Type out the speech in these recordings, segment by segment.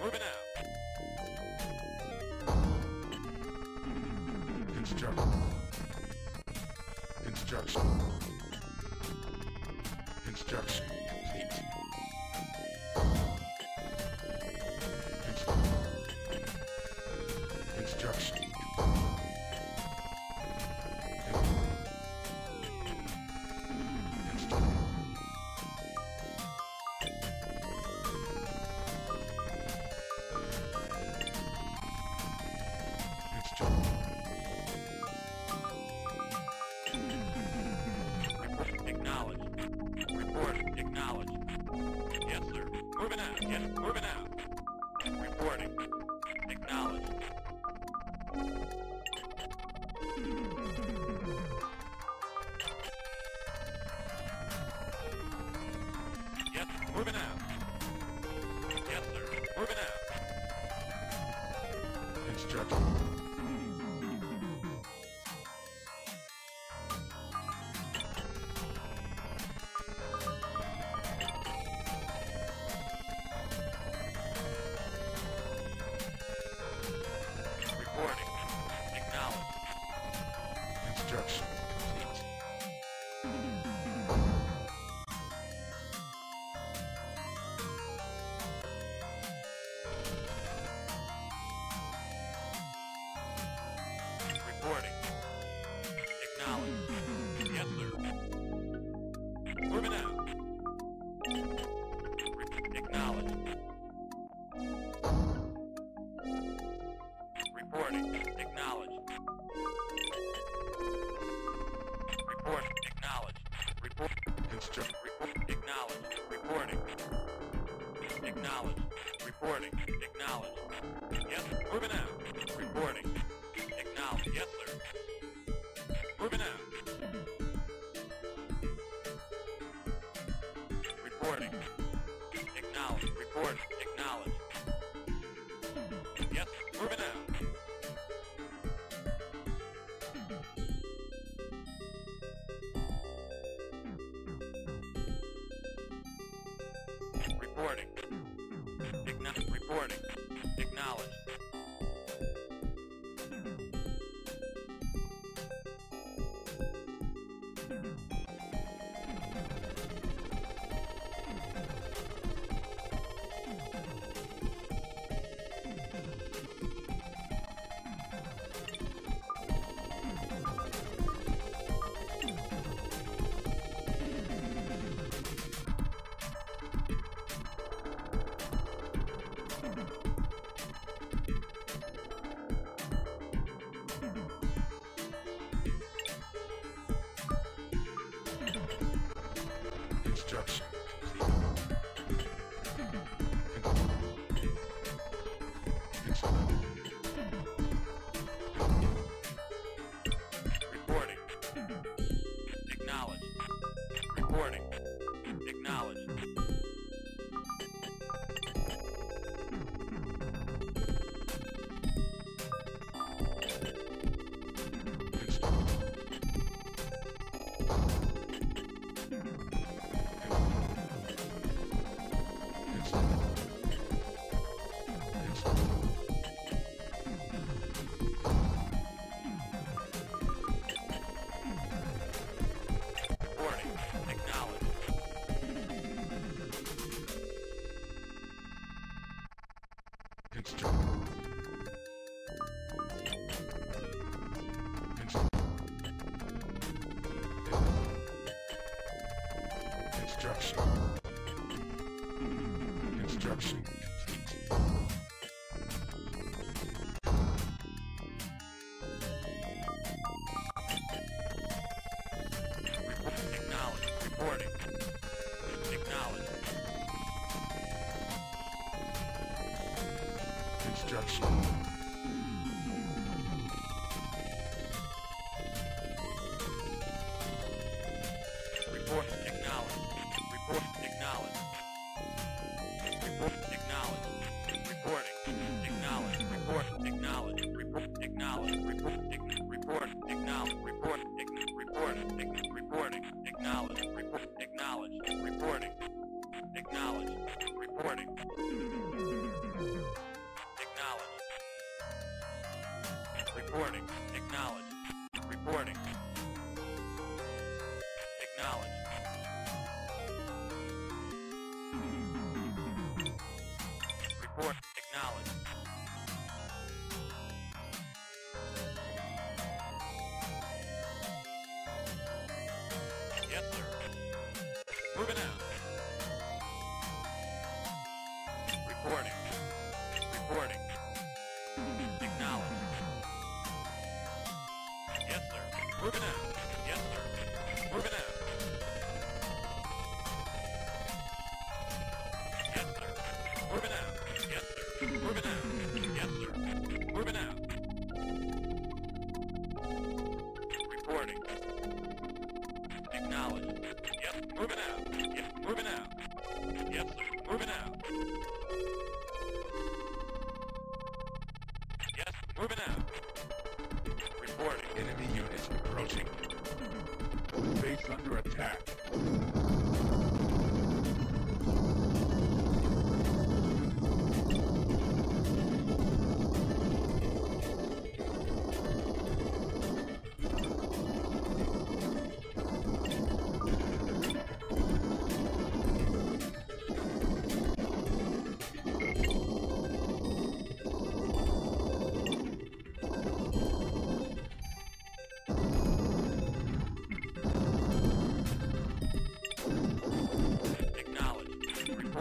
Ruben out. Attention, moving out. Reporting. Acknowledged. learning. Acknowledge. Report. Acknowledge. Report. Construct. Acknowledge. Reporting. Acknowledge. Reporting. Acknowledge. Yes, moving out. Reporting. Acknowledge. Yes, sir. action. Recording. Recording. Acknowledged. Yes, sir. Moving out.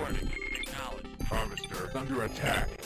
Warning. Acknowledged. Harvester under attack.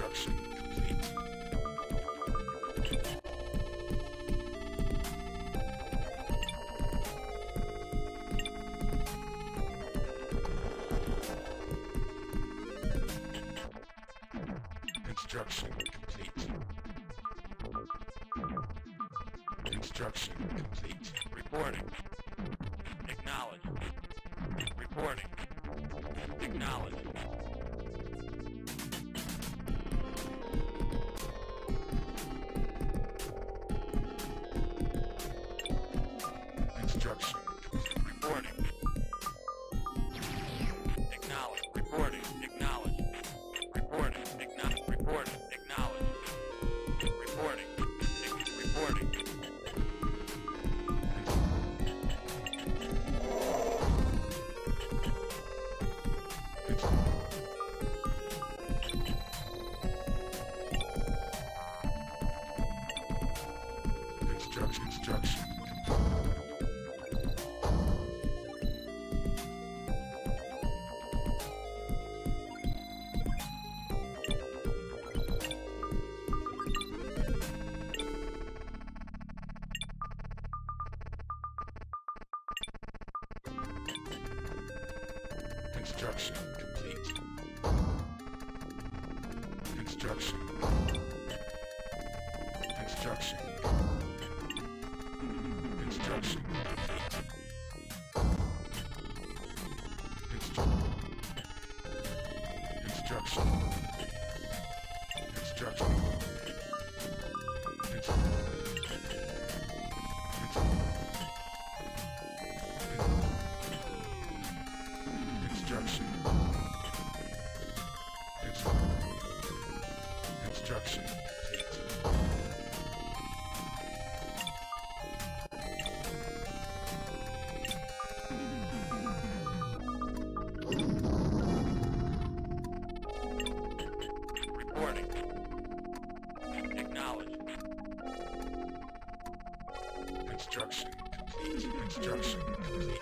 destruction. Construction. Construction complete.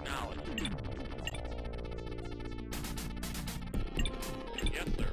Acknowledged. Yes, sir.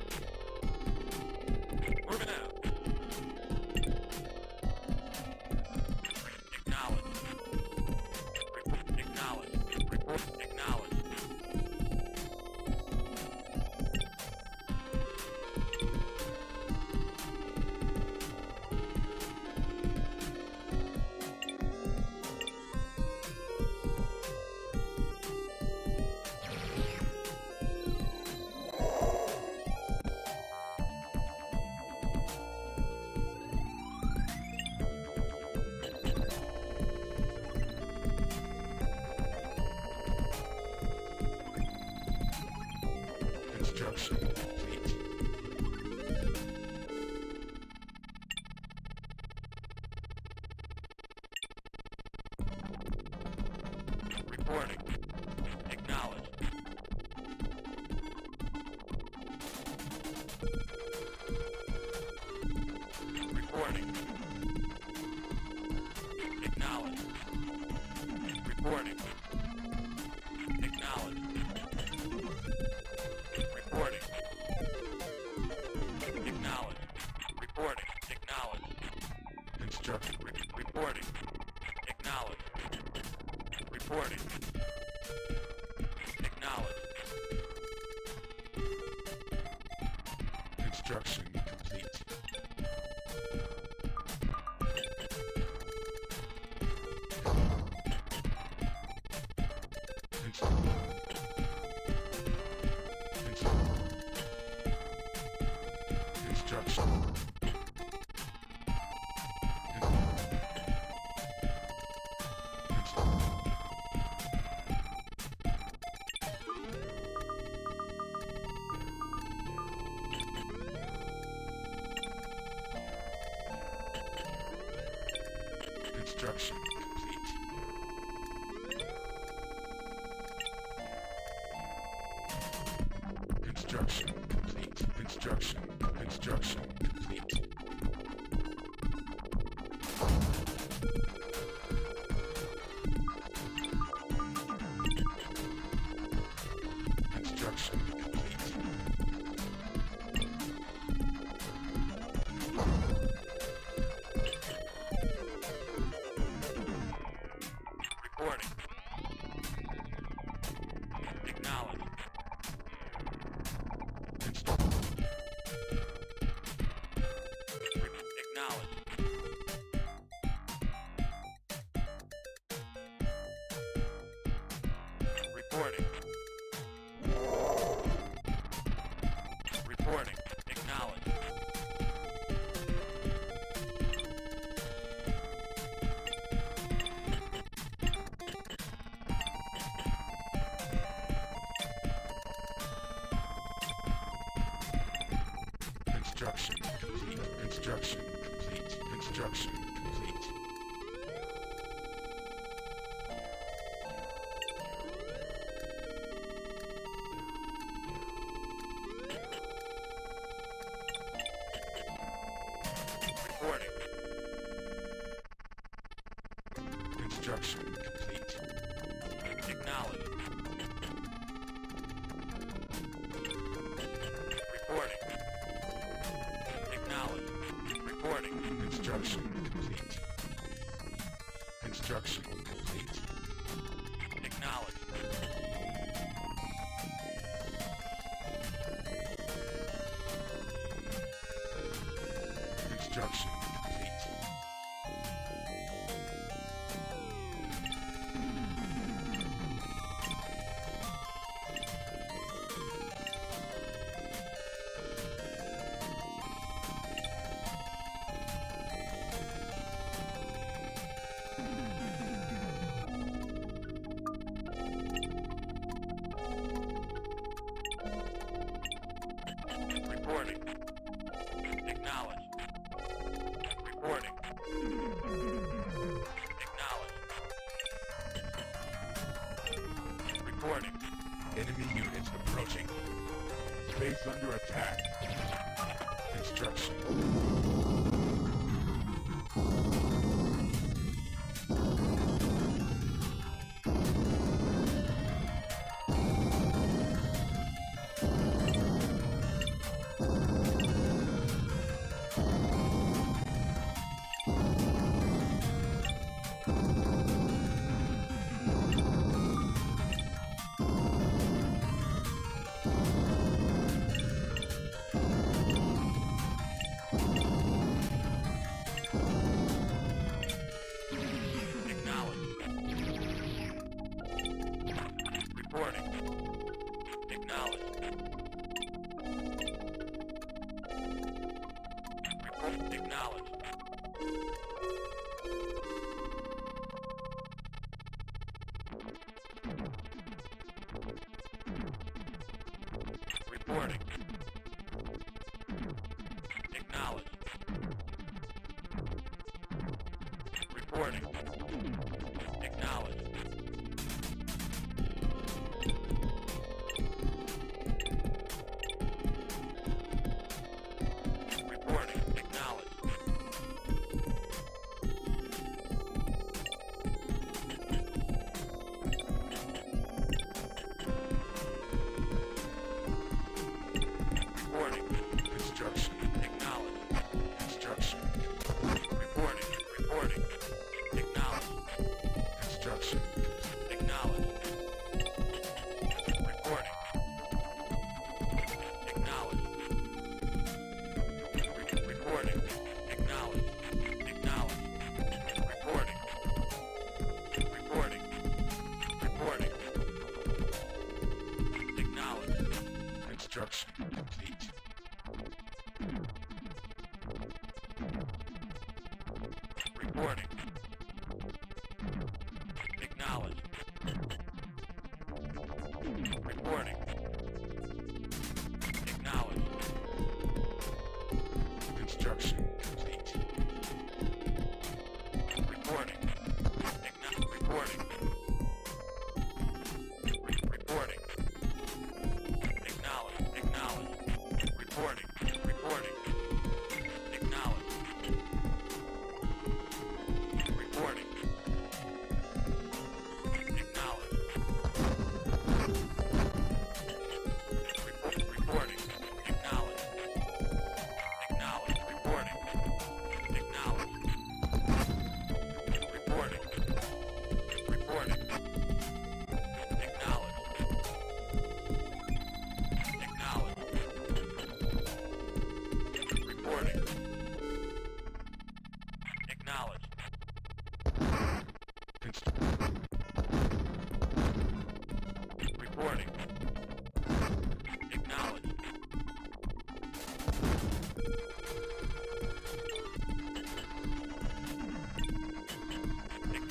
construction complete. Construction complete. Construction. Construction. Construction complete. Construction Under attack. Construction. warning. Recording. Acknowledged. Recording.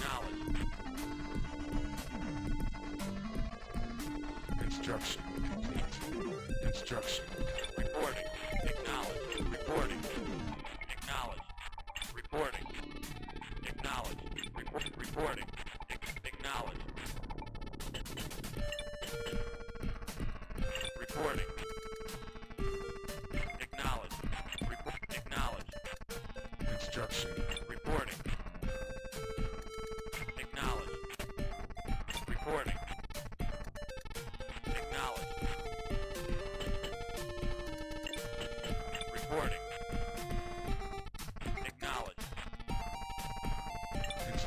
knowledge. Instruction. Instruction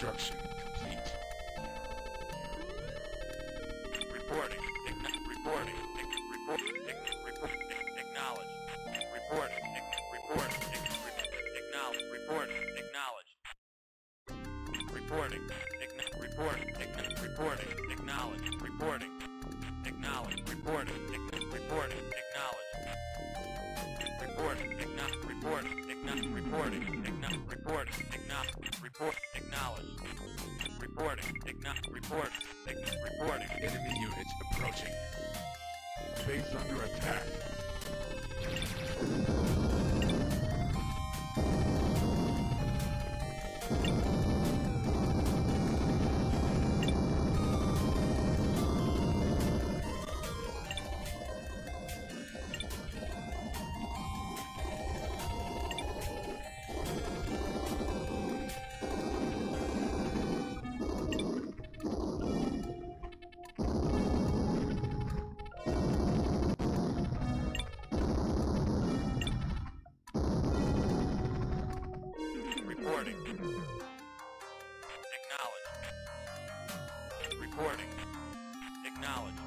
destruction. Ignite. report. Ignite. reporting. Enemy units approaching. Base under attack. Recording. Acknowledged.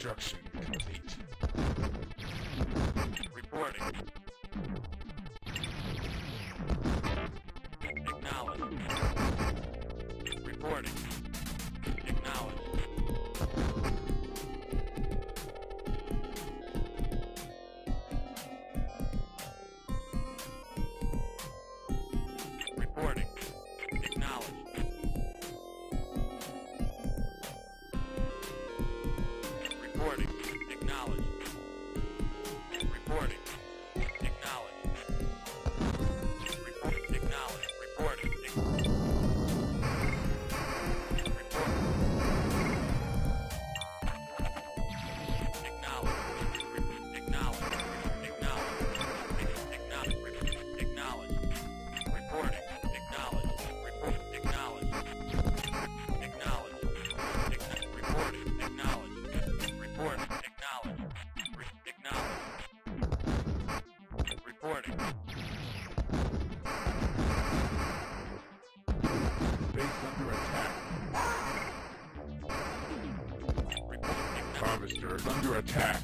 destruction. Is under attack.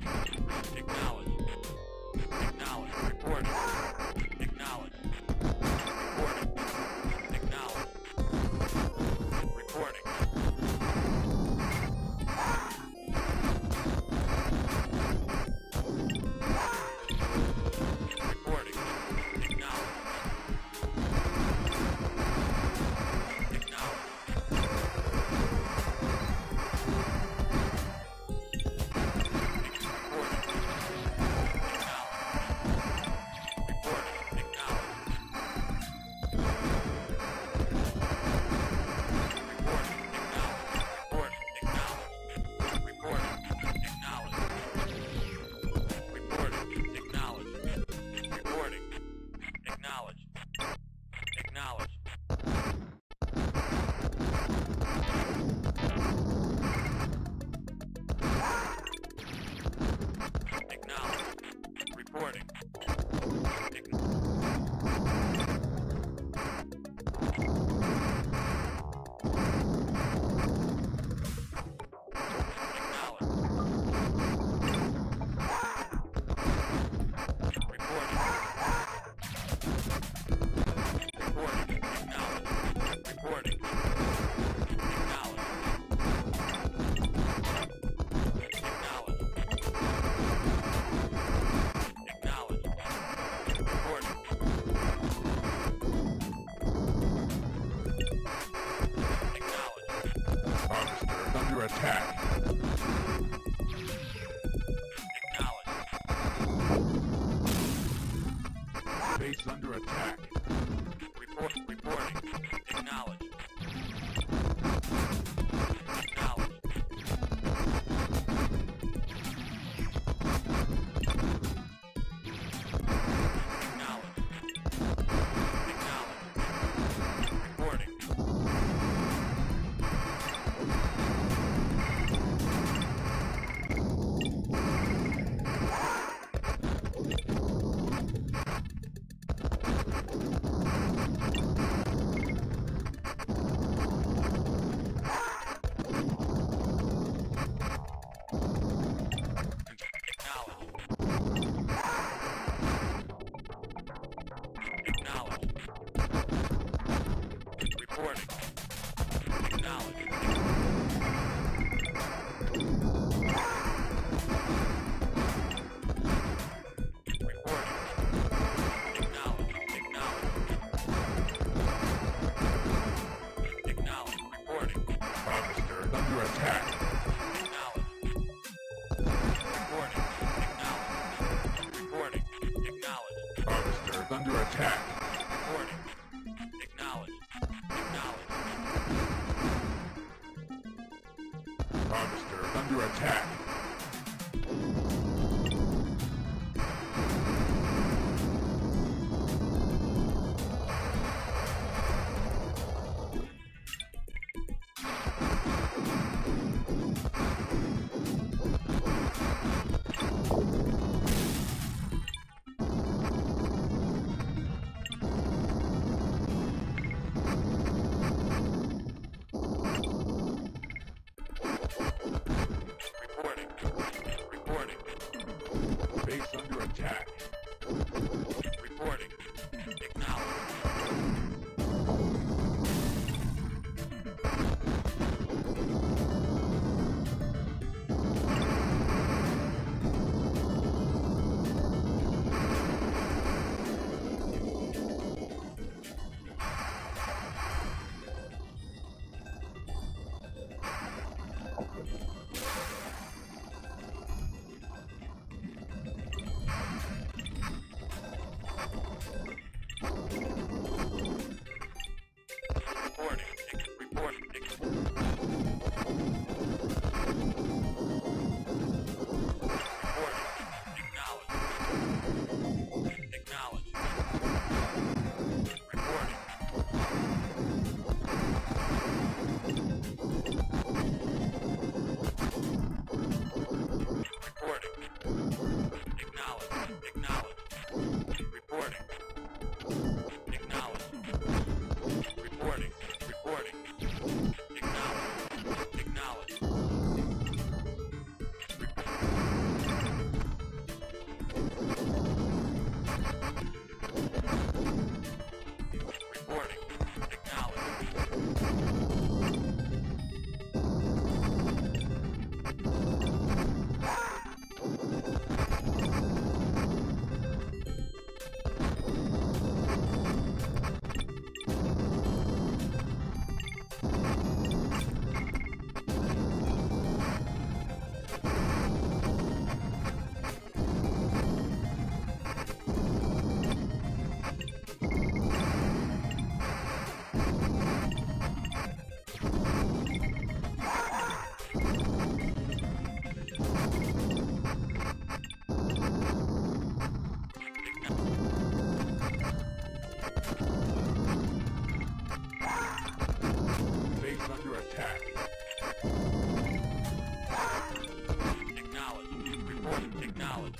under attack. Acknowledge. Reporting. Acknowledge.